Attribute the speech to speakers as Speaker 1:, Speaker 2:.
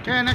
Speaker 1: Okay, next.